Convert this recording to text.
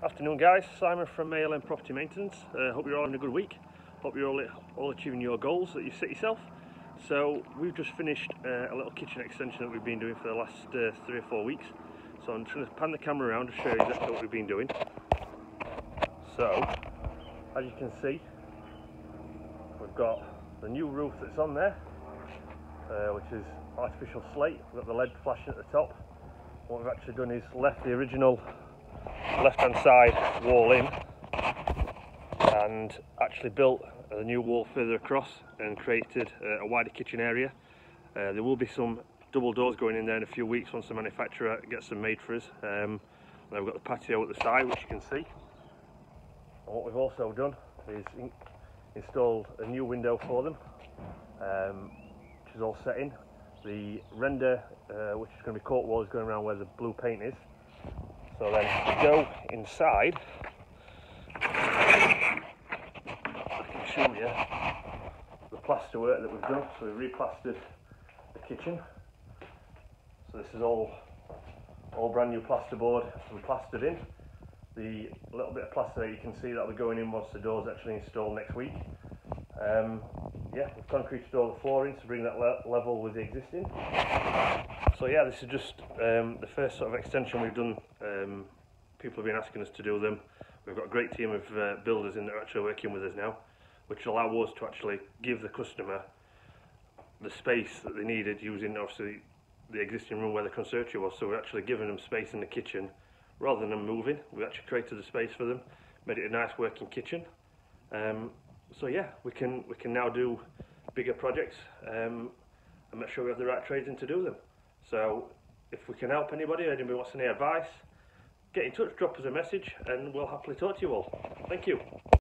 Afternoon guys, Simon from ALN Property Maintenance. Uh, hope you're all having a good week. Hope you're all, all achieving your goals that you set yourself. So we've just finished uh, a little kitchen extension that we've been doing for the last uh, three or four weeks. So I'm trying to pan the camera around to show you exactly what we've been doing. So, as you can see, we've got the new roof that's on there, uh, which is artificial slate. We've got the lead flashing at the top. What we've actually done is left the original left hand side wall in and actually built a new wall further across and created a wider kitchen area. Uh, there will be some double doors going in there in a few weeks once the manufacturer gets them made for us. Um, we've got the patio at the side which you can see. And what we've also done is in installed a new window for them um, which is all set in. The render uh, which is going to be court wall is going around where the blue paint is so then we go inside. I can show you the plaster work that we've done. So we've replastered the kitchen. So this is all all brand new plasterboard and plastered in. The little bit of plaster that you can see that'll be going in once the door's actually installed next week. Um, yeah, we've concreted all the flooring to bring that le level with the existing. So yeah, this is just um, the first sort of extension we've done. Um, people have been asking us to do them. We've got a great team of uh, builders in that are actually working with us now, which allow us to actually give the customer the space that they needed using obviously the existing room where the conservatory was. So we're actually giving them space in the kitchen rather than them moving. We actually created the space for them, made it a nice working kitchen. Um, so yeah, we can we can now do bigger projects um, and make sure we have the right trades in to do them. So if we can help anybody, anybody wants any advice, get in touch, drop us a message, and we'll happily talk to you all. Thank you.